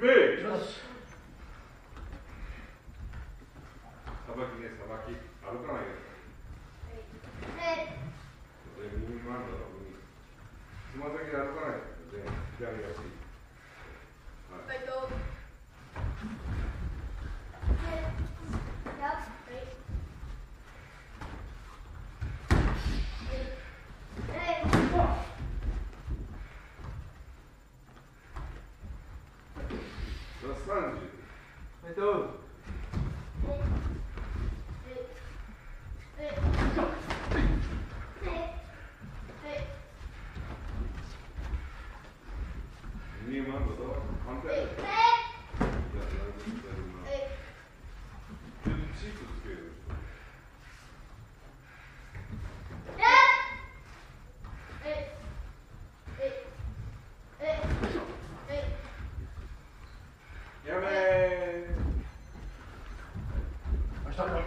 よしさばきねさばき歩かないでだつま先で歩かないで左足はいえっと右回るん Jeremy! I start